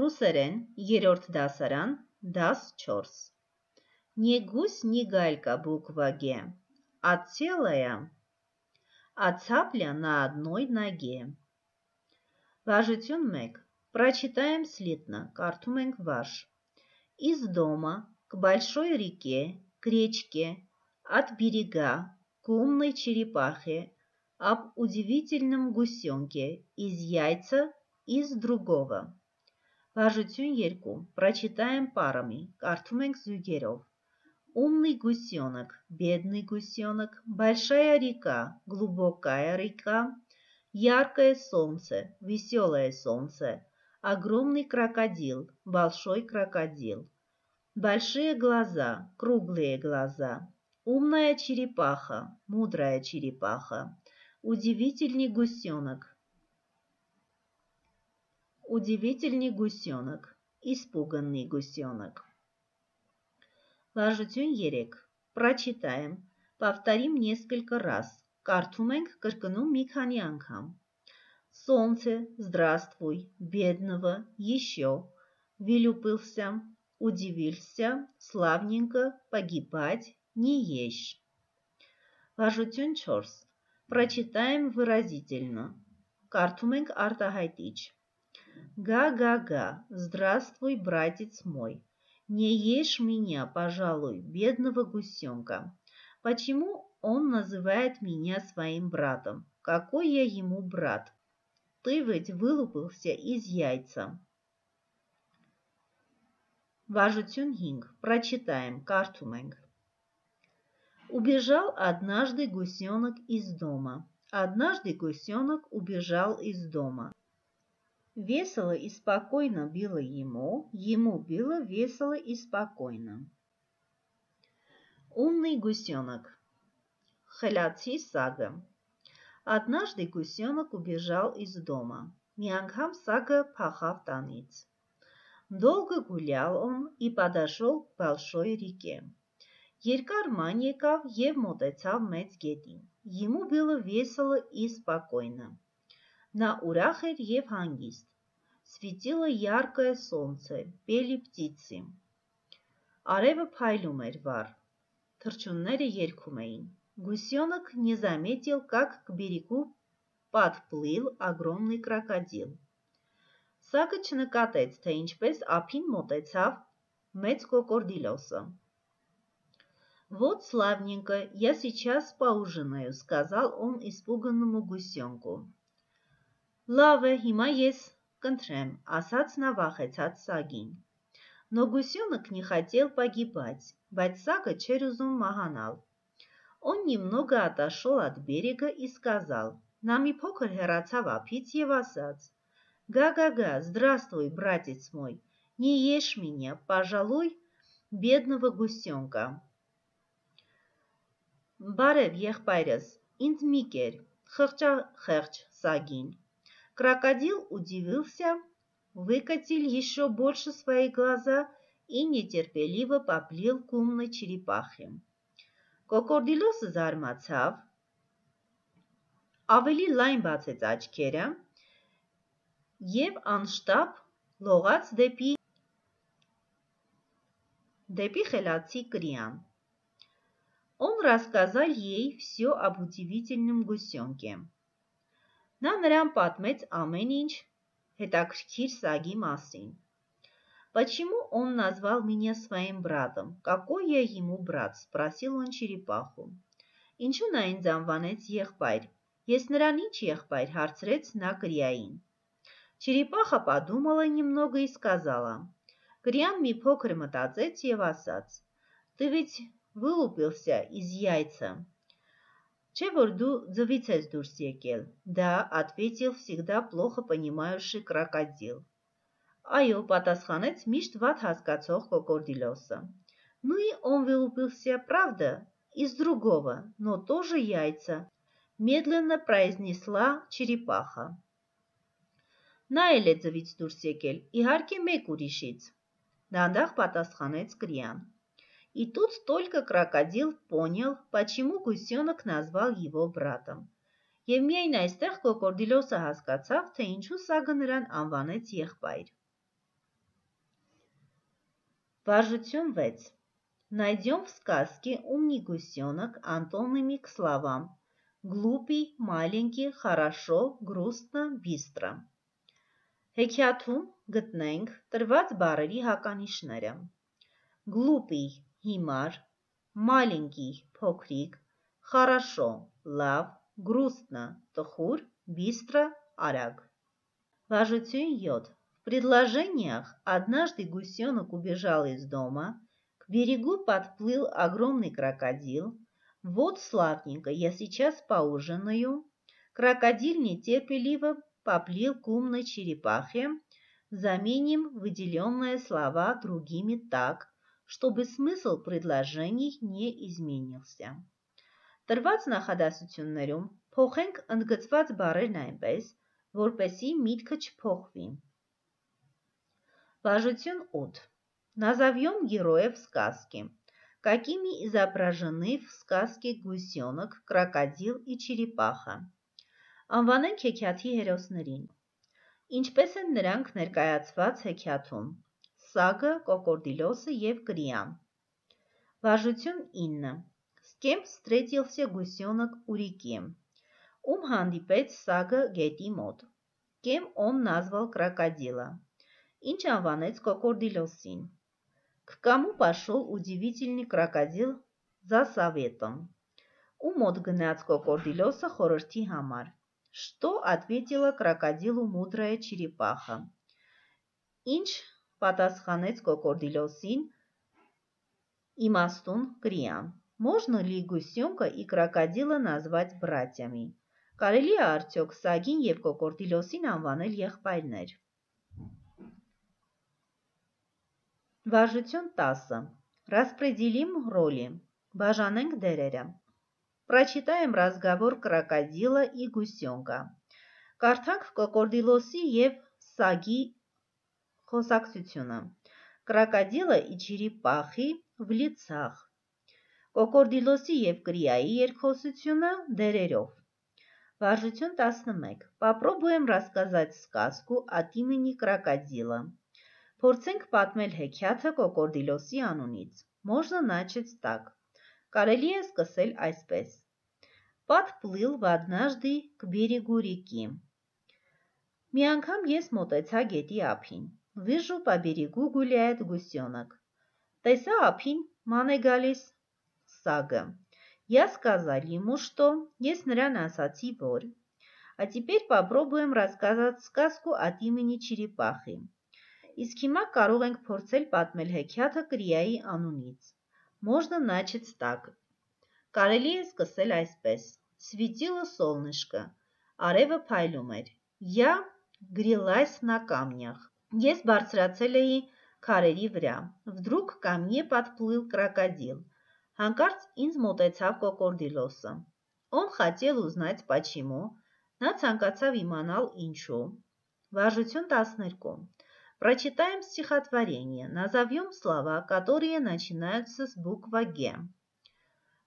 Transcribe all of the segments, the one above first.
Ռուսերեն երրորդ դասարան դաս 4 Не гусь, не галька буква Г. «А Отселая. А цапля на одной ноге. Важություն 1. Прочитаем слитно. Карту մենք ваш. Из дома к большой реке, к речке, от берега к умной черепахе, об удивительном гусенке из яйца из другого. Վարժություն 2. Прочитаем парами. Կարդում ենք զույգերով. Умный гусенок, бедный гусенок, большая река, глубокая река, яркое солнце, веселое солнце, огромный крокодил, большой крокодил, большие глаза, круглые глаза, умная черепаха, мудрая черепаха, удивительный гусенок, Удивительный гусенок. Испуганный гусенок. Վարժություն 3. Прочитаем. Повторим несколько раз. Կարդում ենք կրկնում մի քանի անգամ. Солнце, здравствуй, бедного, еще. Вилюпился, удивился, славненько, погибать, не ешь. Վարժություն 4. Прочитаем выразительно. Կարդում ենք արտահայտիչ. Га-га-га, здравствуй, братец мой. Не ешь меня, пожалуй, бедного гусенка. Почему он называет меня своим братом? Какой я ему брат? Ты ведь вылупился из яйца. Важу Цюньхинг. Прочитаем. Картумэнг. Убежал однажды гусенок из дома. Однажды гусенок убежал из дома. Весело и спокойно было ему, ему было весело и спокойно. Умный гусенок. Խելացի սագը Однажды гусенок убежал из дома. Մի անգամ սագը փախավ տանից. Долго гулял он и подошел к большой реке. Երկար ման եկավ եւ մոտեցավ մեծ գետին. Ему было весело и спокойно. На ուրախ էր եւ հանգիստ։ Светило яркое солнце, пели птицы. Արևը փայլում էր վառ։ Թռչունները երգում էին։ Гусенок не заметил, как к берегу подплыл огромный крокодил. Սակը չնկատեց, թե ինչպես ափին մոտեցավ մեծ կոկորդիլոսը։ «Вот, славненько, я сейчас поужинаю», — сказал он испуганному гусенку. Լավ է, հիմա ես կընտրեմ, ասաց նա վախեցած սագին։ Но гусенок не хотел погибать, բայց սակը չէր ուզում մահանալ։ Он немного отошел от берега и сказал. Նա մի փոքր հեռացավ ափից եւ ասաց. Га-га-га, здравствуй, братец мой. Не ешь меня, пожалуй, бедного гусенка. Բարև եղբայրս, ինձ մի կեր, խղճա խեղճ սագին։ Крокодил удивился, выкатил еще больше свои глаза и нетерпеливо поплыл к умной черепахе. Կոկորդիլոսը զարմացավ, ավելի լայն բացեց աչքերը եւ անշտապ լողաց դեպի դեպի խելացի կրիան. Он рассказал ей все об удивительном гусенке. Նա նրան պատմեց ամեն ինչ հետաքրքիր սագի մասին։ Почему он назвал меня своим братом? Какой я ему брат? спросил он черепаху։ Ինչու նա ինձ անվանեց եղբայր։ Ես նրան ինչ եղբայր հարցրեց նա կրիային։ Черепаха подумала немного и сказала. Կրիան մի փոքր մտածեց եւ ասաց. Ты ведь вылупился из яйца. Չէ որ դու ձվից ես դուրս եկել, да, ответил всегда плохо понимающий крокодил. Այո, պատասխանեց միշտ վատ հասկացող կոկորդիլոսը. Ну и он вылупился, правда, из другого, но тоже яйца, медленно произнесла черепаха. Նա էլ է ձվից դուրս եկել, իհարկե մեկ ուրիշից։ Դանդաղ պատասխանեց Կրիան. И тут только крокодил понял, почему Գուսյոնը կնազվал его братом։ Եվ միայն այստեղ կոկորդիլոսը հասկացավ, թե ինչու Սագը նրան անվանեց եղբայր։ Վարժություն 6 Найдем в сказке умный гусенок антонимы к словам. «глупый», «маленький», «хорошо», «грустно», «быстро»։ Հեքիաթում գտնենք տրված բառերի հականիշները։ Գլուպի հիմար, маленький, покрик, хорошо, лав, грустно, տխուր, быстро, արագ։ Важություն йод. В предложениях однажды гусенок убежал из дома, к берегу подплыл огромный крокодил. Вот славненько, я сейчас поужинаю. Крокодиль нетерпеливо поплил к умной черепахе. Заменим выделенные слова другими так. чтобы смысл предложений не изменился։ Տրված նախադասություններում փոխենք ընդգծված բառերն այնպես, որպեսի միտքը չփոխվի։ Важություն 8. Назовём героев сказки. Какими изображены в сказке гусёнок, крокодил и черепаха։ Անվանենք հեքիաթի հերոսներին։ Ինչպես են նրանք ներկայացված հեքիաթում սագը, կոկորդիլոսը և կրիան։ Վարժություն 9 Скем встретился гусенок у реки, ում հանդիպեց Սագը գետի մոտ։ Կեմ ում նազվալ крокодила, ինչ անվանեց կոկորդիլոսին։ К кому пошел удивительный крокодил за советом? Ու մոտ գնաց կոկորդիլոսը խորհրդի համար։ Что ответила крокодилу мудрая черепаха? Ինչ պատասխանեց կոկորդիլոսին իմաստուն Կրիան։ Можно ли гусёнка и крокодила назвать братьями։ Կարելի է արդյոք Սագին եւ Կոկորդիլոսին անվանել եղբայրներ։ Վարժություն 10։ Распределим роли։ Բաժանենք դերերը։ Прочитаем разговор крокодила и гусёнка։ Կարդանք Կոկորդիլոսի եւ Սագի Խոսակցությունը. Կրակադիլը իջիրի պախի վլիցախ։ Կոկորդիլոսի եւ Կրիայի երկխոսությունը դերերով։ Վարժություն 11. Попробуем рассказать сказку от имени крокодила. Փորձենք պատմել հեքիաթը Կոկորդիլոսի անունից։ Можно начать так. Կարելի է սկսել այսպես. Подплыл в однажды к берегу реки. Մի անգամ ես մտեցա գետի ափին։ Вижу, по берегу гуляет гусенок. Տեսա ափին ման է գալիս սագը։ Я сказал ему, что ես նրան ասացի, որ А теперь попробуем рассказать сказку от имени черепахи։ Իսկ հիմա կարող ենք փորձել պատմել հեքիաթը կրիայի անունից։ Можно начать так. Կարելի է սկսել այսպես. Светило солнышко. Արևը փայլում էր։ Я грелась на камнях. Ես բարձրացել էի քարերի վրա։ Վդրուկ ко мне подплыл крокодил. Հանկարծ ինձ մոտեցավ կոկորդիլոսը։ Он хотел узнать почему. Նա ցանկացավ իմանալ ինչու։ Վարժություն 12։ Прочитаем стихотворение. Назовем слова, которые начинаются с буква Г.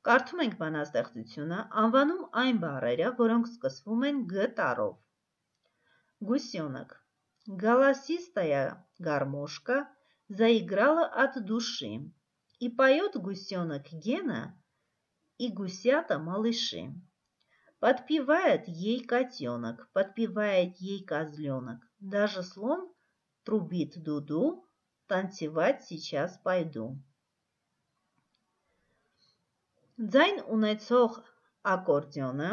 Կարդում ենք բանաստեղծությունը, անվանում այն բառերը, որոնք սկսվում են Г տառով։ Гусёнок Голосистая гармошка заиграла от души. И поет гусенок Гена, и гусята малыши. Подпевает ей котенок, подпевает ей козленок. Даже слон трубит дуду, танцевать сейчас пойду։ Ձայն ունեցող ակորդիոնը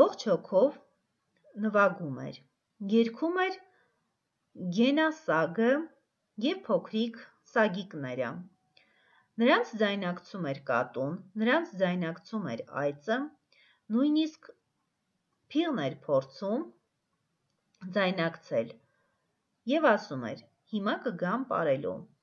ողջ հոգով նվագում էր։ Երգում էր Գենա Սագը և փոքրիկ սագիկները։ Նրանց ձայնակցում էր կատուն, նրանց ձայնակցում էր այծը, նույնիսկ փիղն էր փորձում ձայնակցել և ասում էր. «Հիմա կգամ պարելու»։